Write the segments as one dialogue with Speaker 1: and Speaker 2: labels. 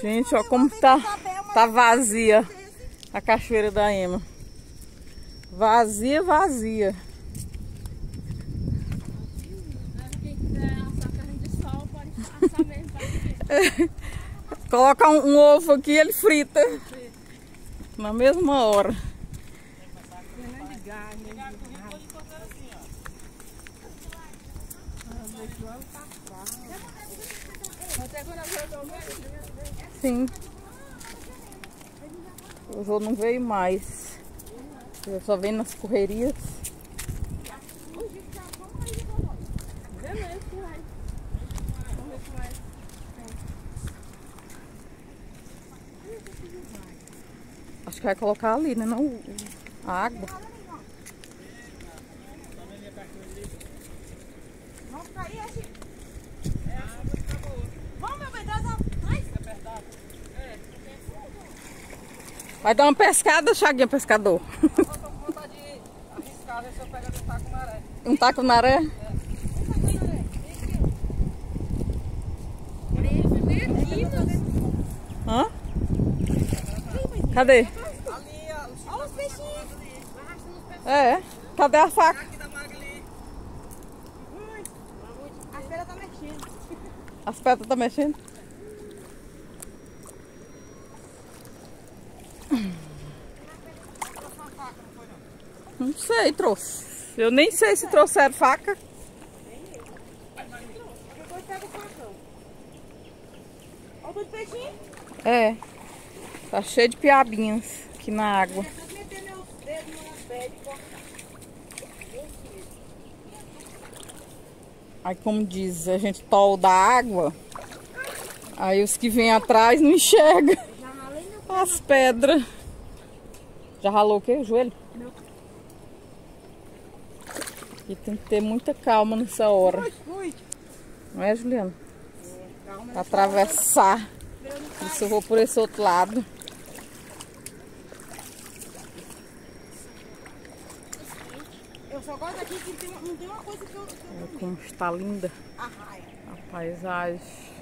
Speaker 1: Gente, ó como tá, tá vazia a cachoeira da Ema. Vazia, vazia. Coloca um, um, ovo aqui ele frita. Na mesma hora. Sim. O Jô não veio mais. Eu só venho nas correrias. Acho que vai colocar ali, né? Não a água. Vamos cair, Vai dar uma pescada, Chaguinha, pescador. Eu tô com vontade de arriscar, ver se eu pego um taco maré. Um taco maré? É. Hã? Cadê? Olha os peixinhos. É. Cadê a faca? As pedras tá tá mexendo? Não sei, trouxe. Eu nem sei se trouxeram faca. É. Tá cheio de piabinhas aqui na água. Aí como diz, a gente tolda a água. Aí os que vêm atrás não enxergam as pedras. Já ralou o quê? O joelho? E tem que ter muita calma nessa hora. Não é, Juliana? Pra atravessar. Isso eu vou por esse outro lado. Eu só gosto aqui que tem, não tem uma coisa que eu. Que eu Olha como está linda a paisagem.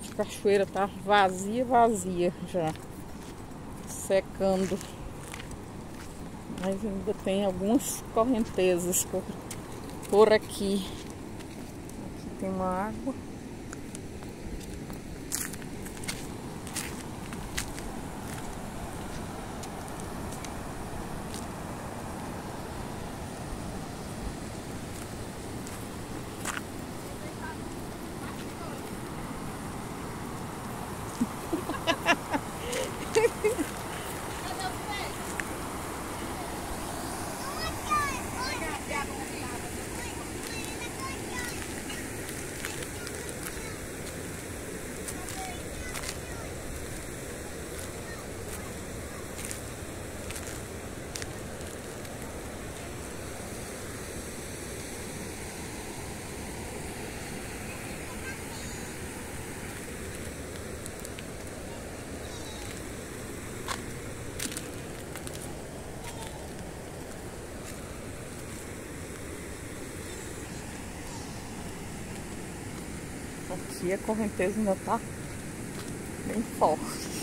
Speaker 1: Gente, a cachoeira tá vazia, vazia já. Secando. Mas ainda tem algumas correntezas por, por aqui. Aqui tem uma água. Aqui a correnteza ainda tá bem forte.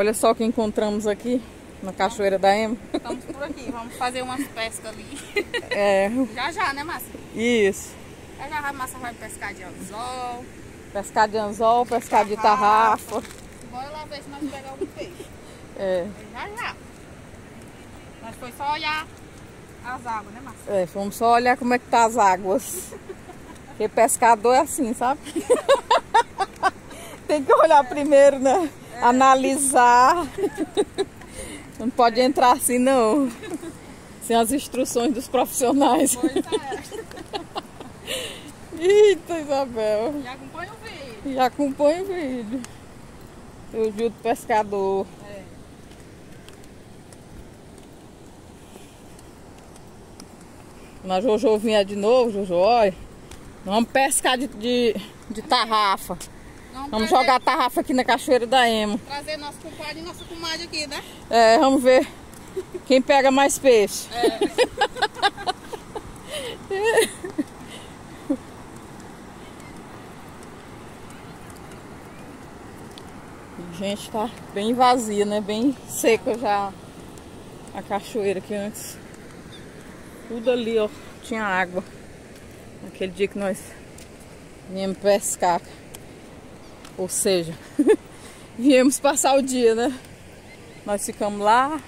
Speaker 1: Olha só o que encontramos aqui na Cachoeira da Ema.
Speaker 2: Estamos por aqui, vamos fazer umas pescas ali.
Speaker 1: É,
Speaker 2: Já já, né, Márcia?
Speaker 1: isso.
Speaker 2: Já já a Márcia vai pescar de anzol.
Speaker 1: Pescar de anzol, pescar de tarrafa.
Speaker 2: Bora lá ver se nós pegamos algum peixe.
Speaker 1: É,
Speaker 2: Já já. Mas foi só olhar as águas, né, Márcia?
Speaker 1: é, vamos só olhar como é que tá as águas. Porque pescador é assim, sabe? Tem que olhar primeiro, né? Analisar. Não pode entrar assim, não. Sem as instruções dos profissionais.
Speaker 2: É.
Speaker 1: Eita, Isabel.
Speaker 2: E acompanha o vídeo.
Speaker 1: E acompanha o vídeo. Eu ajudo pescador.
Speaker 2: É.
Speaker 1: Quando a Jojo vier de novo, Jojo, olha. Vamos pescar de, de, de tarrafa.
Speaker 2: Vamos,
Speaker 1: Vamos
Speaker 2: trazer,
Speaker 1: jogar tarrafa aqui na Cachoeira da Ema.
Speaker 2: trazer nosso compadre e nossa comadre aqui, né?
Speaker 1: É, vamos ver quem pega mais peixe. E, Gente, tá bem vazia, né? Bem seca já a cachoeira que antes. Tudo ali, ó, tinha água. Naquele dia que nós viemos pescar. Ou seja, viemos passar o dia, né? Nós ficamos lá.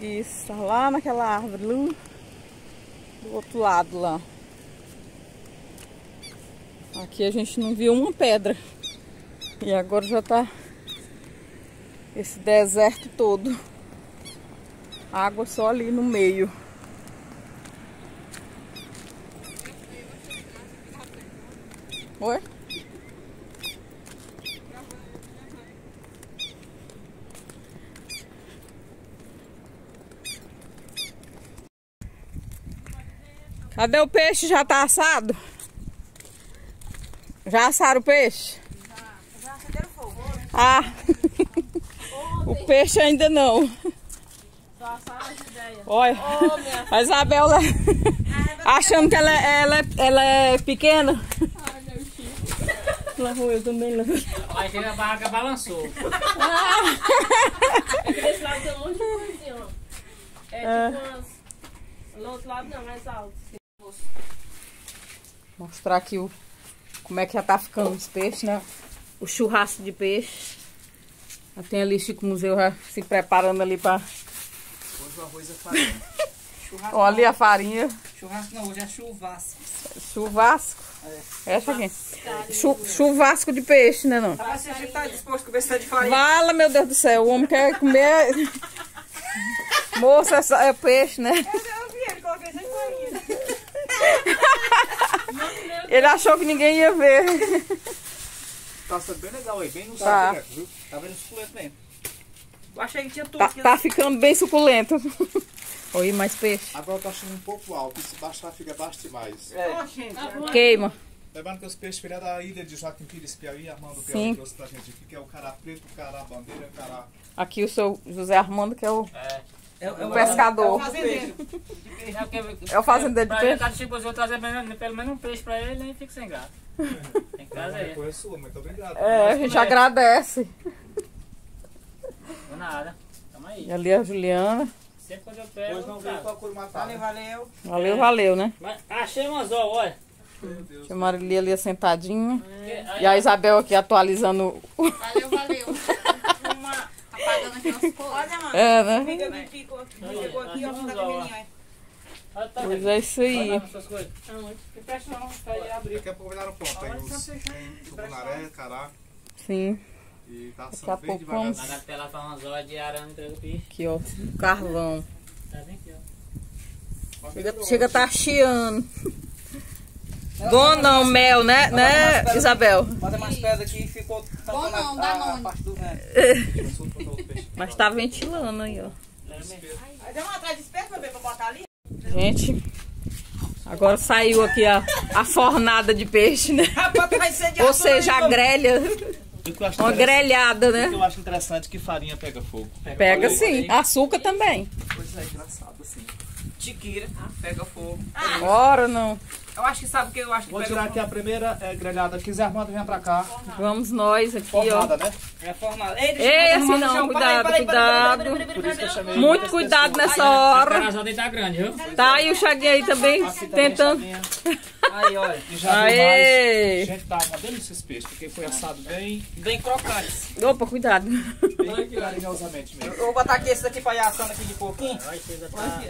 Speaker 1: Isso, tá lá naquela árvore, lá do outro lado lá. Aqui a gente não viu uma pedra. E agora já tá esse deserto todo. Água só ali no meio. Oi? Cadê o peixe? Já tá assado? Já assaram o peixe?
Speaker 2: Já acenderam fogo.
Speaker 1: Ah! o peixe ainda não.
Speaker 2: Só assaram as ideias.
Speaker 1: Olha, a Isabela achando que ela, é- ela, é- ela é pequena.
Speaker 2: Ai, meu filho.
Speaker 1: Lá vou eu também lá.
Speaker 3: Aí chega a barraca balançou.
Speaker 4: Esse lado tem um monte de coisinha, ó. É
Speaker 1: É.
Speaker 4: tipo umas. No outro lado não, mais alto.
Speaker 1: Mostrar aqui o, como é que já tá ficando os peixes, né? O churrasco de peixe. Já tem ali Chico Museu já se preparando ali pra.
Speaker 3: Hoje o arroz é farinha. Churrasco,
Speaker 1: Ó, ali a farinha.
Speaker 3: churrasco não, hoje é chuvasco.
Speaker 1: Churrasco. Essa aqui. Chu, churrasco de peixe, né não?
Speaker 3: Mas você tá disposto a comer essa de farinha?
Speaker 1: Fala, meu Deus do céu, o homem quer comer. Moça, é, é peixe, né?
Speaker 2: Eu vi ele, coloquei sem farinha.
Speaker 1: Ele achou que ninguém ia ver.
Speaker 3: Tá sendo bem legal aí, bem no
Speaker 1: Tá.
Speaker 3: saco, viu? Tá vendo suculento mesmo. Eu achei que tinha tudo.
Speaker 1: Tá,
Speaker 3: que-
Speaker 1: tá ficando bem suculento. Oi, mais peixe.
Speaker 5: Agora eu tô achando um pouco alto, e se baixar fica baixo demais.
Speaker 3: É.
Speaker 1: Queima.
Speaker 5: Lembrando que os peixes filé da ilha de Joaquim Pires Piauí, Armando
Speaker 1: Sim.
Speaker 5: Piauí trouxe pra gente aqui, que é o cará preto, o cará bandeira, o cará...
Speaker 1: Aqui o seu José Armando, que é o,
Speaker 3: É. É,
Speaker 1: o pescador.
Speaker 3: fazendeiro.
Speaker 1: É o fazendeiro de
Speaker 3: Pra ele,
Speaker 1: peixe?
Speaker 3: cada tipo, eu trazer pelo menos um peixe pra ele, nem fica sem graça. Tem que trazer.
Speaker 5: a é sua, muito obrigado.
Speaker 1: É, a gente agradece.
Speaker 3: Não nada. Tamo aí.
Speaker 1: E ali a Juliana.
Speaker 3: Sempre quando eu pego.
Speaker 5: Hoje não
Speaker 3: eu
Speaker 5: veio a cor matada.
Speaker 3: valeu.
Speaker 1: Valeu, valeu, né?
Speaker 3: Mas achei um anzol, olha.
Speaker 5: Meu Deus.
Speaker 1: Tinha a Marília ali sentadinha. E a Isabel aqui atualizando. o-
Speaker 2: Valeu, valeu. Uma apagando aqui as coisas. Olha, mano.
Speaker 1: É, né?
Speaker 2: Tá
Speaker 3: tá vendo?
Speaker 1: é isso aí.
Speaker 5: Daqui a pouco ponto. Os cará,
Speaker 1: Sim.
Speaker 5: e tá
Speaker 1: Daqui a pouco vamos-
Speaker 5: devagarzinho.
Speaker 3: Lá na tela pra anzol de arame.
Speaker 1: Aqui, ó. Carvão.
Speaker 3: Tá bem aqui, ó.
Speaker 1: Chega, chega a tá chiando. Bom não, mel, né, né, Isabel?
Speaker 6: Bota mais pedra aqui e ficou
Speaker 2: Bom não, dá não.
Speaker 6: parte do vento.
Speaker 1: Mas tá ventilando aí, ó.
Speaker 2: Aí dá uma atrás de esperto, bebê, pra botar ali.
Speaker 1: Gente, agora saiu aqui a, a fornada de peixe, né? Ou seja, a grelha. Uma grelhada,
Speaker 5: o que
Speaker 1: né?
Speaker 5: eu acho interessante é que farinha pega fogo.
Speaker 1: Pega sim. Açúcar também.
Speaker 6: Pois é, engraçado assim. Tiqueira, pega fogo.
Speaker 1: Ora não.
Speaker 6: Eu acho que sabe o que eu acho que
Speaker 5: Vou tirar aqui a primeira é, grelhada. Quiser, Armando, vem pra cá.
Speaker 1: Vamos nós aqui, ó.
Speaker 5: Formada, né?
Speaker 6: É formado. Ei, deixa
Speaker 1: Ei,
Speaker 6: eu
Speaker 1: assim não, cuidado, cuidado.
Speaker 6: peraí, peraí, peraí,
Speaker 5: Por isso que eu
Speaker 6: peraí,
Speaker 5: chamei
Speaker 1: Muito cuidado
Speaker 5: pessoas.
Speaker 1: nessa
Speaker 3: A
Speaker 1: hora.
Speaker 3: garagem dele tá grande, viu?
Speaker 1: Tá aí o Chaguinho aí também tentando.
Speaker 6: Aí, olha.
Speaker 5: E já
Speaker 1: Aê!
Speaker 5: mais. Gente, tá uma delícia esse peixe, porque foi assado bem,
Speaker 6: Bem crocantes.
Speaker 1: Opa, cuidado.
Speaker 5: bem carinhosamente mesmo.
Speaker 6: Eu vou botar aqui esse daqui pra ir assando aqui de pouquinho.
Speaker 3: Ai, chega, tá...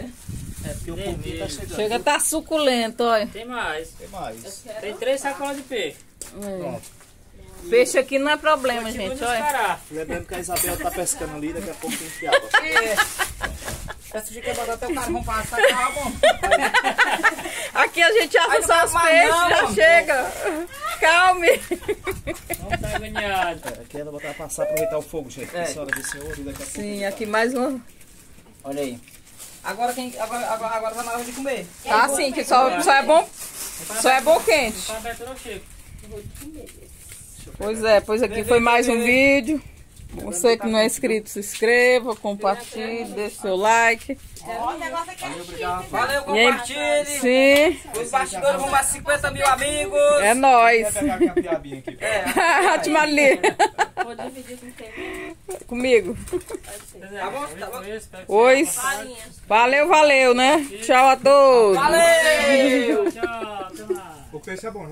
Speaker 5: É, porque o pouquinho tá chegando.
Speaker 1: Chega a tá suculento, olha.
Speaker 3: Tem mais.
Speaker 5: Tem mais.
Speaker 3: Tem três sacolas de peixe.
Speaker 5: Pronto.
Speaker 1: Peixe aqui não é problema, gente, olha.
Speaker 5: Lembrando que a Isabel tá pescando ali, daqui a pouco tem fiado.
Speaker 6: Essa de quer botar até o carvão pra assar, tá bom.
Speaker 1: Aqui a gente assa só os peixes,
Speaker 6: não,
Speaker 1: já chega. Calme.
Speaker 3: Não tá agoniado.
Speaker 5: Aqui ela botar passar, aproveitar o fogo, gente.
Speaker 6: É.
Speaker 5: Senhora do Senhor, daqui a pouco.
Speaker 1: Sim, aqui mais uma.
Speaker 6: Olha aí. Agora quem. Agora, agora, agora tá na hora de comer.
Speaker 1: Tá assim, que só, só é bom. Só é bom quente. Pois é, pois aqui foi mais um vídeo. Você que não é inscrito, se inscreva, compartilhe, deixe seu like.
Speaker 6: Valeu,
Speaker 1: E aí,
Speaker 6: compartilhe.
Speaker 1: sim,
Speaker 6: Os bastidores vão mais 50 mil amigos.
Speaker 1: é nóis.
Speaker 5: Vou pegar aqui a piabinha aqui.
Speaker 1: Atmali.
Speaker 4: Vou dividir com quem?
Speaker 1: Comigo.
Speaker 6: Tá bom? Tá bom.
Speaker 1: Oi. Valeu, valeu, né? Tchau a todos.
Speaker 6: Valeu!
Speaker 3: Tchau, mais.
Speaker 5: O peixe é bom.